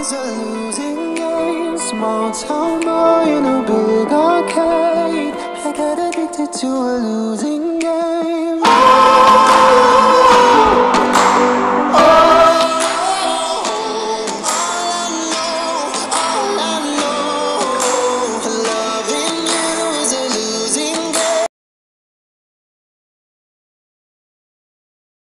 It's a losing game. Small town boy in a big arcade. I got addicted to a losing